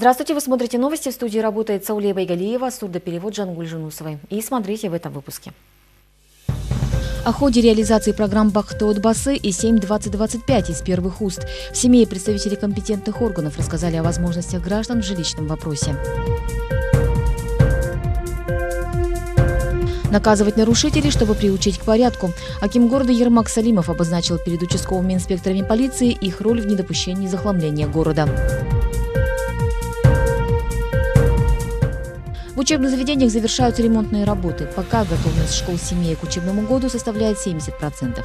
Здравствуйте, вы смотрите новости. В студии работает Саулия Байгалиева, сурдоперевод Жангуль Жунусовой. И смотрите в этом выпуске. О ходе реализации программ Бахты от Басы и 7-2025 из первых уст. В семье представители компетентных органов рассказали о возможностях граждан в жилищном вопросе. Наказывать нарушителей, чтобы приучить к порядку. Аким города Ермак Салимов обозначил перед участковыми инспекторами полиции их роль в недопущении захламления города. В учебных заведениях завершаются ремонтные работы. Пока готовность школ семей к учебному году составляет 70%.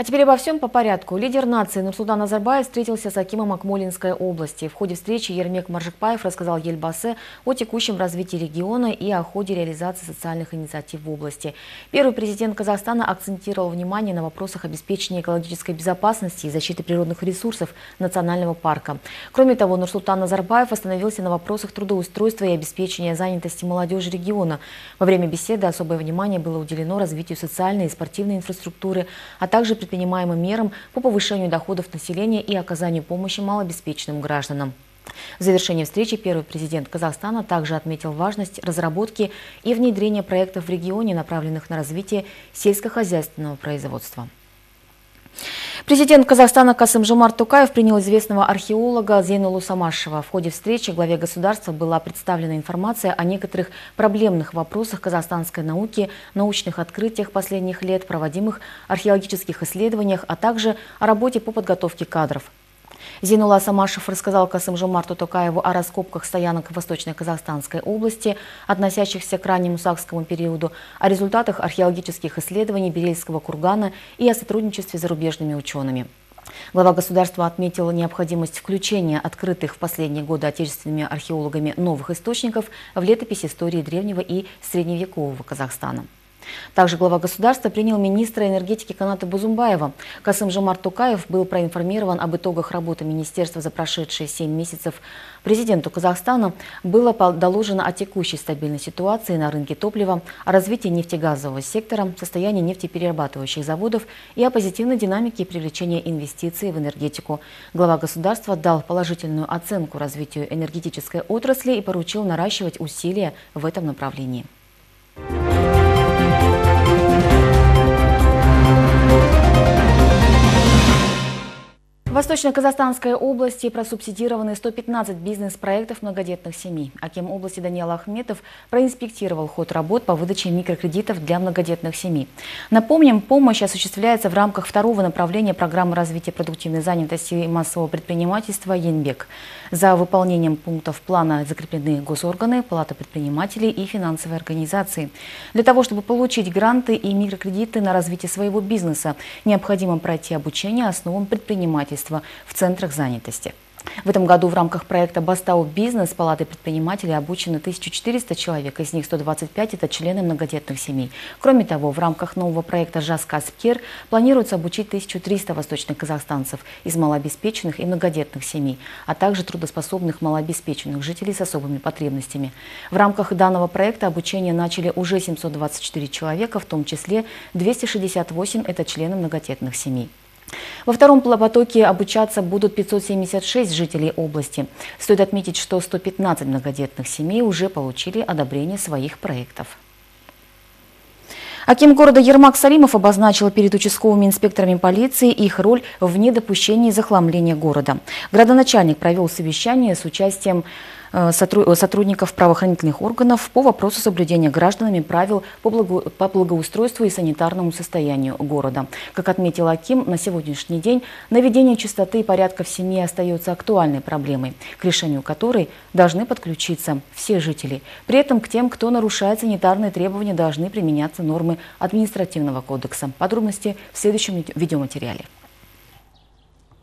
А теперь обо всем по порядку. Лидер нации Нурсултан Назарбаев встретился с Акимом Акмолинской области. В ходе встречи Ермек Маржикпаев рассказал Ельбасе о текущем развитии региона и о ходе реализации социальных инициатив в области. Первый президент Казахстана акцентировал внимание на вопросах обеспечения экологической безопасности и защиты природных ресурсов национального парка. Кроме того, Нурсултан Назарбаев остановился на вопросах трудоустройства и обеспечения занятости молодежи региона. Во время беседы особое внимание было уделено развитию социальной и спортивной инфраструктуры, а также предпринимаемым мерам по повышению доходов населения и оказанию помощи малообеспеченным гражданам. В завершении встречи первый президент Казахстана также отметил важность разработки и внедрения проектов в регионе, направленных на развитие сельскохозяйственного производства. Президент Казахстана Касым Жумар Тукаев принял известного археолога Зейнулу Самашева. В ходе встречи главе государства была представлена информация о некоторых проблемных вопросах казахстанской науки, научных открытиях последних лет, проводимых археологических исследованиях, а также о работе по подготовке кадров. Зинула Самашев рассказал Касым-Жомарту Токаеву о раскопках стоянок в Восточной Казахстанской области, относящихся к раннему сакскому периоду, о результатах археологических исследований Берельского кургана и о сотрудничестве с зарубежными учеными. Глава государства отметила необходимость включения открытых в последние годы отечественными археологами новых источников в летопись истории древнего и средневекового Казахстана. Также глава государства принял министра энергетики Каната Бузумбаева. Касым Жомар Тукаев был проинформирован об итогах работы министерства за прошедшие 7 месяцев. Президенту Казахстана было доложено о текущей стабильной ситуации на рынке топлива, о развитии нефтегазового сектора, состоянии нефтеперерабатывающих заводов и о позитивной динамике привлечения инвестиций в энергетику. Глава государства дал положительную оценку развитию энергетической отрасли и поручил наращивать усилия в этом направлении. Восточно-Казахстанской области просубсидированы 115 бизнес-проектов многодетных семей. Аким области Даниил Ахметов проинспектировал ход работ по выдаче микрокредитов для многодетных семей. Напомним, помощь осуществляется в рамках второго направления программы развития продуктивной занятости и массового предпринимательства «Енбек». За выполнением пунктов плана закреплены госорганы, палата предпринимателей и финансовые организации. Для того, чтобы получить гранты и микрокредиты на развитие своего бизнеса, необходимо пройти обучение основам предпринимательства в центрах занятости. В этом году в рамках проекта «Бастау Бизнес» Палаты предпринимателей обучены 1400 человек, из них 125 – это члены многодетных семей. Кроме того, в рамках нового проекта «Жас Каспкер» планируется обучить 1300 восточных казахстанцев из малообеспеченных и многодетных семей, а также трудоспособных малообеспеченных жителей с особыми потребностями. В рамках данного проекта обучение начали уже 724 человека, в том числе 268 – это члены многодетных семей. Во втором потоке обучаться будут 576 жителей области. Стоит отметить, что 115 многодетных семей уже получили одобрение своих проектов. Аким города Ермак Салимов обозначил перед участковыми инспекторами полиции их роль в недопущении захламления города. Градоначальник провел совещание с участием сотрудников правоохранительных органов по вопросу соблюдения гражданами правил по благоустройству и санитарному состоянию города. Как отметил Аким, на сегодняшний день наведение чистоты и порядка в семье остается актуальной проблемой, к решению которой должны подключиться все жители. При этом к тем, кто нарушает санитарные требования, должны применяться нормы административного кодекса. Подробности в следующем видеоматериале.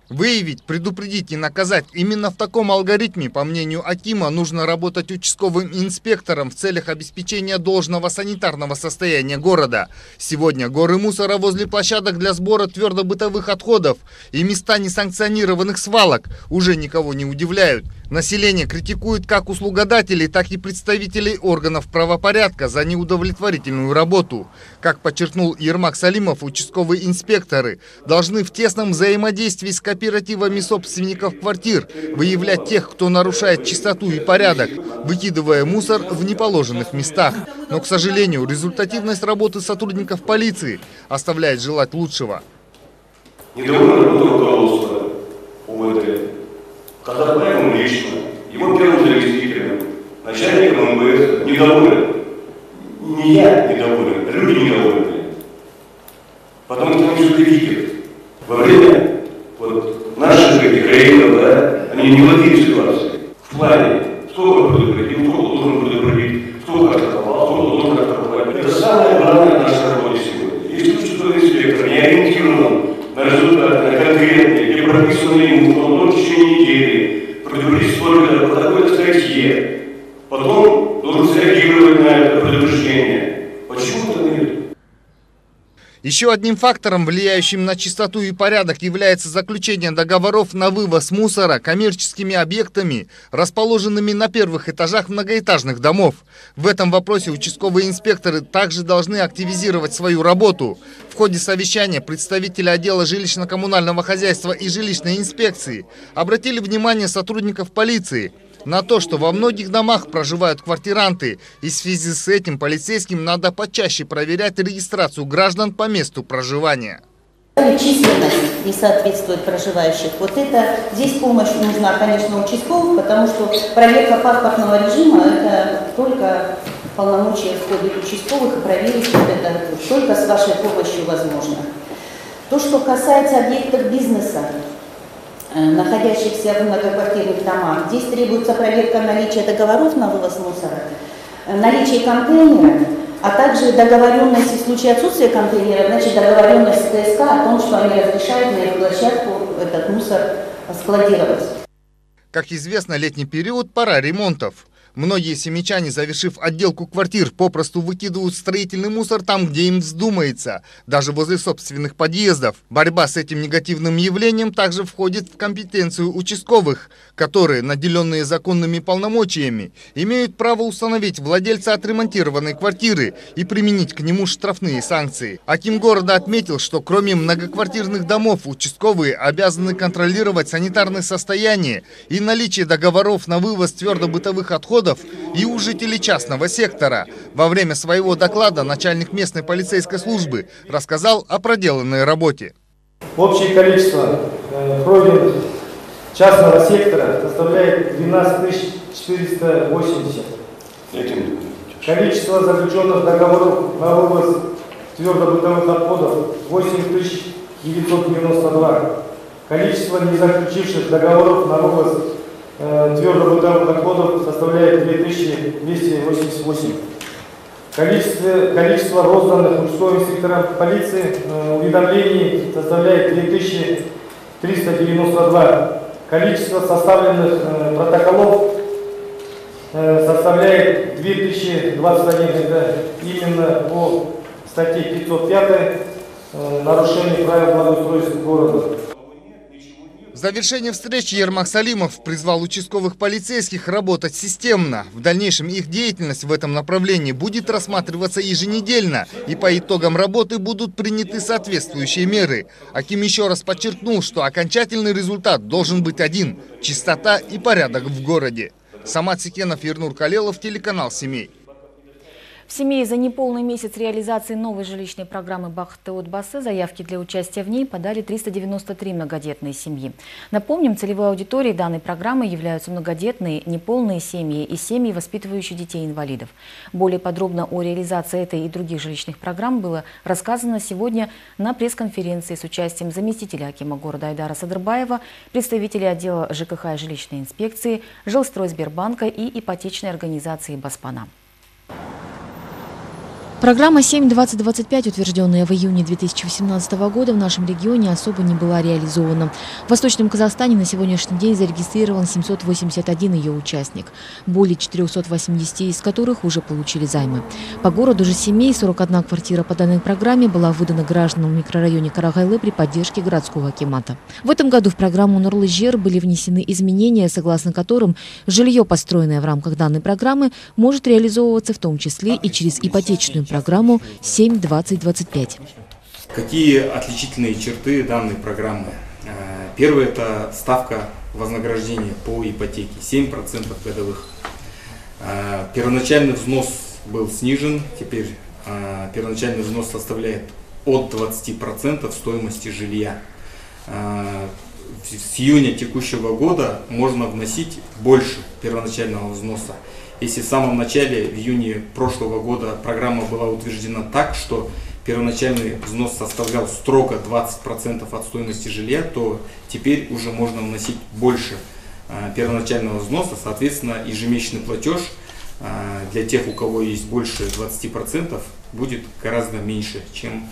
Выявить, предупредить и наказать. Именно в таком алгоритме, по мнению Акима, нужно работать участковым инспектором в целях обеспечения должного санитарного состояния города. Сегодня горы мусора возле площадок для сбора твердобытовых отходов и места несанкционированных свалок уже никого не удивляют. Население критикует как услугодателей, так и представителей органов правопорядка за неудовлетворительную работу. Как подчеркнул Ермак Салимов, участковые инспекторы должны в тесном взаимодействии с кооперативами собственников квартир, выявлять тех, кто нарушает чистоту и порядок, выкидывая мусор в неположенных местах. Но, к сожалению, результативность работы сотрудников полиции оставляет желать лучшего. Казахбаевым лично, его первым заместителем, начальником МВС недоволен. Не я недоволен, люди недовольны. Потому что они что-то видят. Во время вот, наших этих рейдов, да, они не владеют ситуацией. В плане, сколько предупредил, сколько должен предупредить, сколько оштрафовал, сколько должен оштрафовать. Это самое главное в нашей работе сегодня. Если участковый инспектор не ориентирован на результаты, на конкретные, где прописано ему, что он должен в течение недели предупредить столько по такой-то статье, потом должен среагировать на это предупреждение. Почему это нет? Еще одним фактором, влияющим на чистоту и порядок, является заключение договоров на вывоз мусора коммерческими объектами, расположенными на первых этажах многоэтажных домов. В этом вопросе участковые инспекторы также должны активизировать свою работу. В ходе совещания представители отдела жилищно-коммунального хозяйства и жилищной инспекции обратили внимание сотрудников полиции – на то, что во многих домах проживают квартиранты, и в связи с этим полицейским надо почаще проверять регистрацию граждан по месту проживания. Численность не соответствует проживающих. Вот это, здесь помощь нужна, конечно, участковых, потому что проверка паспортного режима, это только полномочия входит участковых, и проверить вот это только с вашей помощью возможно. То, что касается объектов бизнеса, находящихся в многоквартирных домах. Здесь требуется проверка наличия договоров на вывоз мусора, э, наличие контейнера, а также договоренность в случае отсутствия контейнера, значит договоренность с ТСК о том, что они разрешают на их площадку этот мусор складировать. Как известно, летний период – пора ремонтов. Многие семечане, завершив отделку квартир, попросту выкидывают строительный мусор там, где им вздумается, даже возле собственных подъездов. Борьба с этим негативным явлением также входит в компетенцию участковых, которые, наделенные законными полномочиями, имеют право установить владельца отремонтированной квартиры и применить к нему штрафные санкции. Аким города отметил, что кроме многоквартирных домов, участковые обязаны контролировать санитарное состояние и наличие договоров на вывоз твердобытовых отходов отходов и у жителей частного сектора. Во время своего доклада начальник местной полицейской службы рассказал о проделанной работе. Общее количество э, пройденных частного сектора составляет 12 480. Количество заключенных договоров на вывоз твердобытовых отходов 8992. Количество незаключивших договоров на вывоз Э, твердобытовых отходов составляет 2288. Количество, количество розданных участковым секторам полиции э, уведомлений составляет 2392. Количество составленных э, протоколов составляет 2021. Это именно по статье 505 нарушение правил благоустройства города. В завершение встречи Ермак Салимов призвал участковых полицейских работать системно. В дальнейшем их деятельность в этом направлении будет рассматриваться еженедельно, и по итогам работы будут приняты соответствующие меры. Аким еще раз подчеркнул, что окончательный результат должен быть один – чистота и порядок в городе. Самат Секенов, Ернур Калелов, телеканал «Семей». В семье за неполный месяц реализации новой жилищной программы «Бахты от Бассе» заявки для участия в ней подали 393 многодетные семьи. Напомним, целевой аудиторией данной программы являются многодетные, неполные семьи и семьи, воспитывающие детей-инвалидов. Более подробно о реализации этой и других жилищных программ было рассказано сегодня на пресс-конференции с участием заместителя Акима города Айдара Садырбаева, представителей отдела ЖКХ и жилищной инспекции, Жилстройсбербанка и ипотечной организации «Баспана». Программа 7-20-25, утвержденная в июне 2018 года, в нашем регионе особо не была реализована. В Восточном Казахстане на сегодняшний день зарегистрирован 781 ее участник, более 480 из которых уже получили займы. По городу же семей 41 квартира по данной программе была выдана гражданам в микрорайоне Карагайлы при поддержке городского акимата. В этом году в программу Нурлы-Жер были внесены изменения, согласно которым жилье, построенное в рамках данной программы, может реализовываться в том числе и через ипотечную программу 7-20-25. Какие отличительные черты данной программы? Э, Первое – это ставка вознаграждения по ипотеке 7% годовых. Э, Первоначальный взнос был снижен, теперь э, первоначальный взнос составляет от 20% стоимости жилья. С июня текущего года можно вносить больше первоначального взноса. Если в самом начале, в июне прошлого года, программа была утверждена так, что первоначальный взнос составлял строго 20% от стоимости жилья, то теперь уже можно вносить больше э, первоначального взноса, соответственно, ежемесячный платеж э, для тех, у кого есть больше 20%, будет гораздо меньше, чем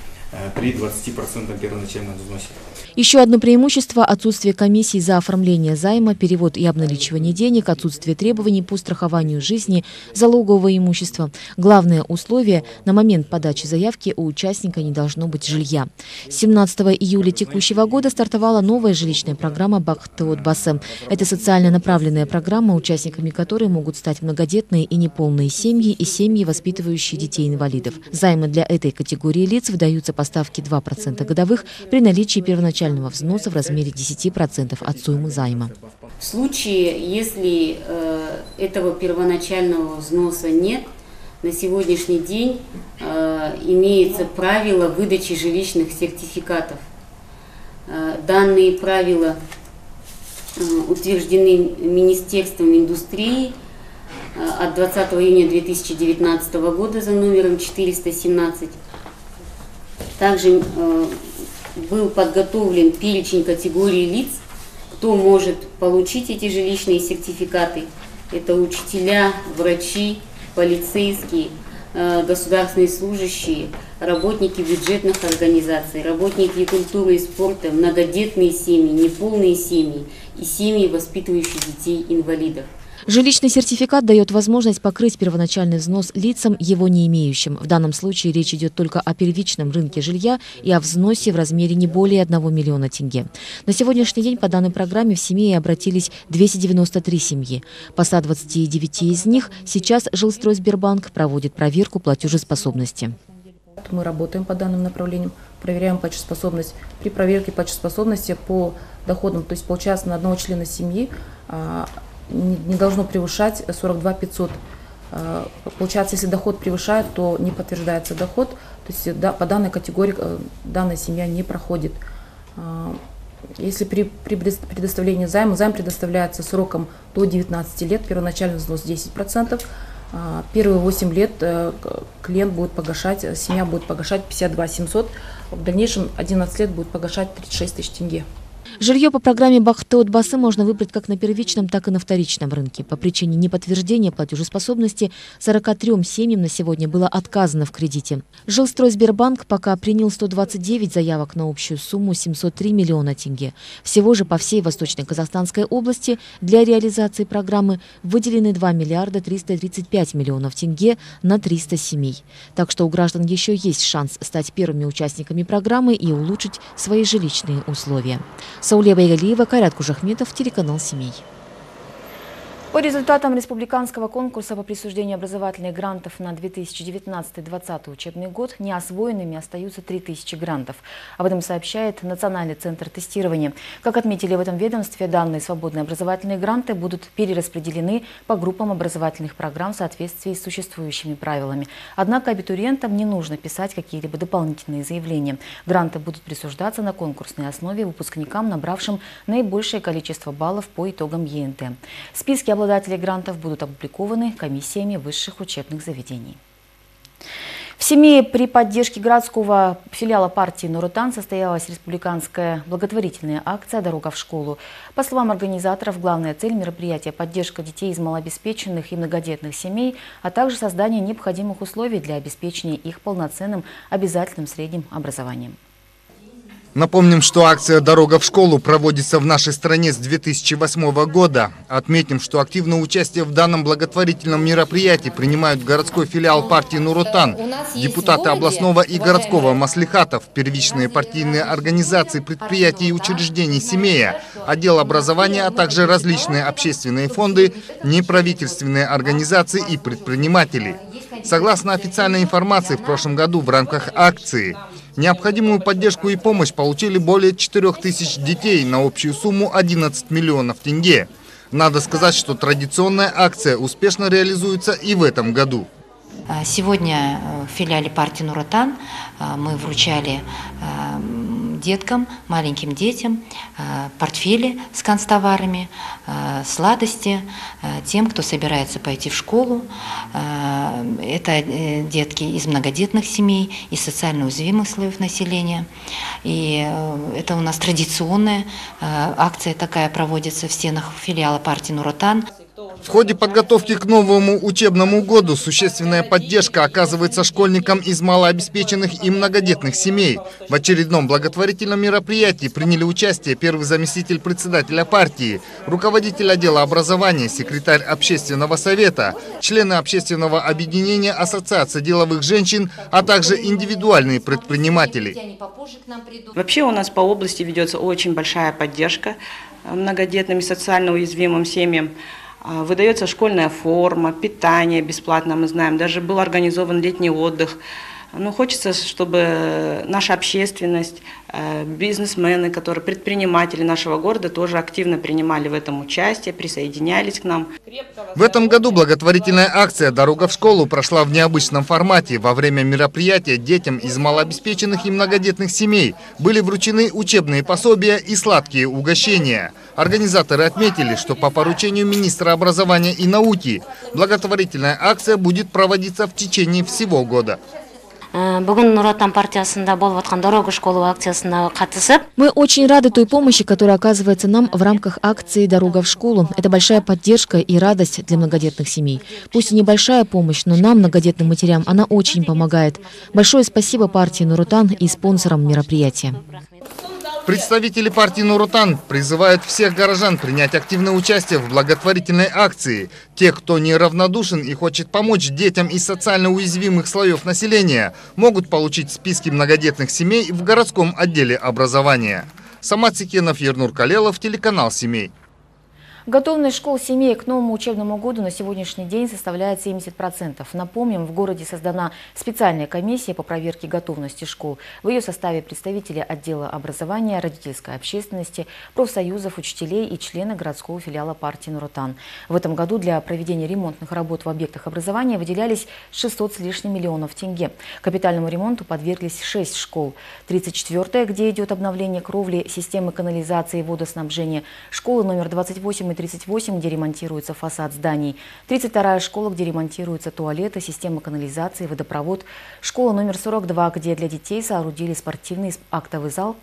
при 20% первоначальном взносе. Еще одно преимущество – отсутствие комиссий за оформление займа, перевод и обналичивание денег, отсутствие требований по страхованию жизни, залогового имущества. Главное условие – на момент подачи заявки у участника не должно быть жилья. 17 июля текущего года стартовала новая жилищная программа «Бахтеот Басем». Это социально направленная программа, участниками которой могут стать многодетные и неполные семьи и семьи, воспитывающие детей-инвалидов. Займы для этой категории лиц выдаются по ставке 2% годовых при наличии первоначального взноса в размере 10% от суммы займа. В случае, если э, этого первоначального взноса нет, на сегодняшний день э, имеется правило выдачи жилищных сертификатов. Э, данные правила утверждены Министерством индустрии от 20 июня 2019 года за номером 417. Также э, был подготовлен перечень категорий лиц, кто может получить эти жилищные сертификаты. Это учителя, врачи, полицейские, э, государственные служащие, работники бюджетных организаций, работники культуры и спорта, многодетные семьи, неполные семьи и семьи, воспитывающие детей-инвалидов. Жилищный сертификат дает возможность покрыть первоначальный взнос лицам, его не имеющим. В данном случае речь идет только о первичном рынке жилья и о взносе в размере не более 1 миллиона тенге. На сегодняшний день по данной программе в семьи обратились 293 семьи. По 129 из них сейчас Жилстройсбербанк проводит проверку платежеспособности. Мы работаем по данным направлениям, проверяем платежеспособность. При проверке платежеспособности по доходам, то есть получается на одного члена семьи а, не должно превышать 42 500. А, Получается, если доход превышает, то не подтверждается доход, то есть по данной категории э, данная семья не проходит. А, Если при, при предо- предоставлении займа, займ предоставляется сроком до 19 лет, первоначальный взнос 10%, а, первые 8 лет э, клиент будет погашать, э, семья будет погашать 52 700, в дальнейшем 11 лет будет погашать 36 тысяч тенге. Жилье по программе «Бахтеот Басы» можно выбрать как на первичном, так и на вторичном рынке. По причине неподтверждения платежеспособности 43 семьям на сегодня было отказано в кредите. Жилстройсбербанк пока принял 129 заявок на общую сумму 703 миллиона тенге. Всего же по всей Восточной Казахстанской области для реализации программы выделены 2 миллиарда 335 миллионов тенге на 300 семей. Так что у граждан еще есть шанс стать первыми участниками программы и улучшить свои жилищные условия. Сауле Байгалиева, Карят Кужахметов, телеканал «Семей». По результатам республиканского конкурса по присуждению образовательных грантов на 2019-2020 учебный год неосвоенными остаются 3000 грантов. Об этом сообщает Национальный центр тестирования. Как отметили в этом ведомстве, данные свободные образовательные гранты будут перераспределены по группам образовательных программ в соответствии с существующими правилами. Однако абитуриентам не нужно писать какие-либо дополнительные заявления. Гранты будут присуждаться на конкурсной основе выпускникам, набравшим наибольшее количество баллов по итогам ЕНТ. Списки обладателей грантов будут опубликованы комиссиями высших учебных заведений. В семье при поддержке городского филиала партии «Нуротан» состоялась республиканская благотворительная акция «Дорога в школу». По словам организаторов, главная цель мероприятия – поддержка детей из малообеспеченных и многодетных семей, а также создание необходимых условий для обеспечения их полноценным обязательным средним образованием. Напомним, что акция «Дорога в школу» проводится в нашей стране с 2008 года. Отметим, что активное участие в данном благотворительном мероприятии принимают городской филиал партии «Нуротан», депутаты областного и городского маслихатов, первичные партийные организации, предприятия и учреждений семея, отдел образования, а также различные общественные фонды, неправительственные организации и предприниматели. Согласно официальной информации, в прошлом году в рамках акции Необходимую поддержку и помощь получили более 4 тысяч детей на общую сумму 11 миллионов тенге. Надо сказать, что традиционная акция успешно реализуется и в этом году. Сегодня э, в филиале партии «Нуротан» э, мы вручали э, деткам, маленьким детям э, портфели с канцтоварами, э, сладости э, тем, кто собирается пойти в школу. Это детки из многодетных семей, из социально уязвимых слоев населения. И это у нас традиционная акция такая проводится в стенах филиала партии «Нуротан». В ходе подготовки к новому учебному году существенная поддержка оказывается школьникам из малообеспеченных и многодетных семей. В очередном благотворительном мероприятии приняли участие первый заместитель председателя партии, руководитель отдела образования, секретарь общественного совета, члены общественного объединения Ассоциации деловых женщин, а также индивидуальные предприниматели. Вообще у нас по области ведется очень большая поддержка многодетным и социально уязвимым семьям. А, Выдается школьная форма, питание бесплатно, мы знаем. Даже был организован летний отдых. Ну, хочется, чтобы наша общественность, э, бизнесмены, которые предприниматели нашего города тоже активно принимали в этом участие, присоединялись к нам. В этом году благотворительная акция «Дорога в школу» прошла в необычном формате. Во время мероприятия детям из малообеспеченных и многодетных семей были вручены учебные пособия и сладкие угощения. Организаторы отметили, что по поручению министра образования и науки благотворительная акция будет проводиться в течение всего года. Э, бүгін нұр партиясында болып жатқан дорога школу акциясына қатысып Мы очень рады той помощи, которая оказывается нам в рамках акции «Дорога в школу». Это большая поддержка и радость для многодетных семей. Пусть и небольшая помощь, но нам, многодетным матерям, она очень помогает. Большое спасибо партии «Нурутан» и спонсорам мероприятия. Представители партии «Нурутан» призывают всех горожан принять активное участие в благотворительной акции. Те, кто неравнодушен и хочет помочь детям из социально уязвимых слоев населения, могут получить списки многодетных семей в городском отделе образования. Самат Секенов, Ернур Калелов, телеканал «Семей». Готовность школ семей к новому учебному году на сегодняшний день составляет 70%. Напомним, в городе создана специальная комиссия по проверке готовности школ. В ее составе представители отдела образования, родительской общественности, профсоюзов, учителей и члены городского филиала партии «Нуротан». В этом году для проведения ремонтных работ в объектах образования выделялись 600 с лишним миллионов тенге. Капитальному ремонту подверглись 6 школ. 34-я, где идет обновление кровли, системы канализации и водоснабжения, школа номер 28 и 38, где ремонтируется фасад зданий, 32-я школа, где ремонтируются туалеты, система канализации, водопровод, школа номер 42, где для детей соорудили спортивный актовый зал,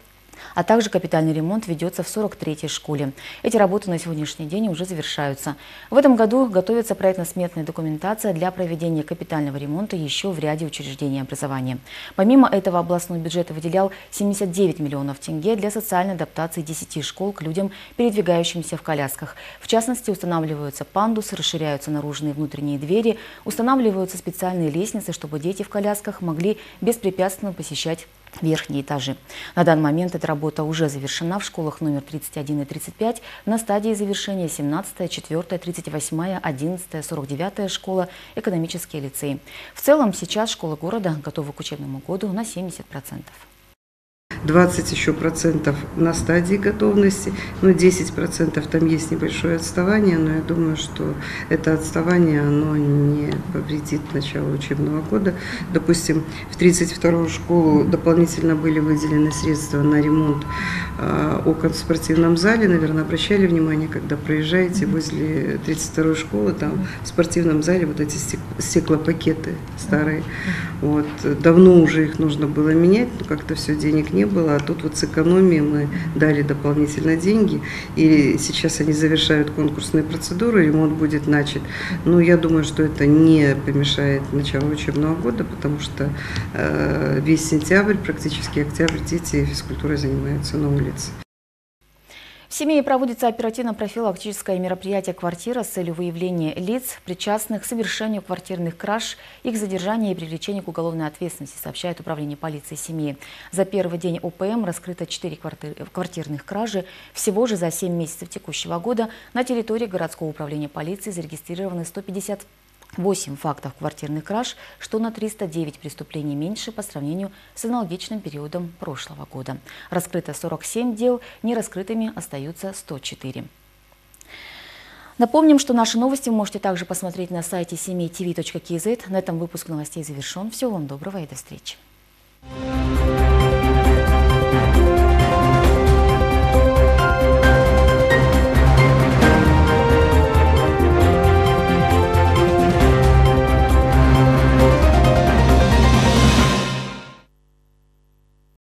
а также капитальный ремонт ведется в 43-й школе. Эти работы на сегодняшний день уже завершаются. В этом году готовится проектно-сметная документация для проведения капитального ремонта еще в ряде учреждений образования. Помимо этого областной бюджет выделял 79 миллионов тенге для социальной адаптации 10 школ к людям, передвигающимся в колясках. В частности, устанавливаются пандусы, расширяются наружные и внутренние двери, устанавливаются специальные лестницы, чтобы дети в колясках могли беспрепятственно посещать верхние этажи. На данный момент эта работа уже завершена в школах номер 31 и 35, на стадии завершения 17, 4, 38, 11, 49 школа, экономические лицеи. В целом сейчас школы города готовы к учебному году на 70%. 20 еще процентов на стадии готовности, ну 10 процентов там есть небольшое отставание, но я думаю, что это отставание, оно не повредит начало учебного года. Допустим, в 32-ю школу дополнительно были выделены средства на ремонт э, окон в спортивном зале. Наверное, обращали внимание, когда проезжаете возле 32-й школы, там в спортивном зале вот эти стек- стеклопакеты старые. Вот. Давно уже их нужно было менять, но как-то все денег не было, а тут вот с экономией мы дали дополнительно деньги, и сейчас они завершают конкурсные процедуры, ремонт будет начат. Но я думаю, что это не помешает началу учебного года, потому что э, весь сентябрь, практически октябрь, дети физкультурой занимаются на улице. В семье проводится оперативно-профилактическое мероприятие «Квартира» с целью выявления лиц, причастных к совершению квартирных краж, их задержания и привлечения к уголовной ответственности, сообщает Управление полиции семьи. За первый день ОПМ раскрыто 4 квартирных кражи. Всего же за 7 месяцев текущего года на территории городского управления полиции зарегистрированы 150 8 фактов квартирных краж, что на 309 преступлений меньше по сравнению с аналогичным периодом прошлого года. Раскрыто 47 дел, нераскрытыми остаются 104. Напомним, что наши новости вы можете также посмотреть на сайте семей На этом выпуск новостей завершен. Всего вам доброго и до встречи.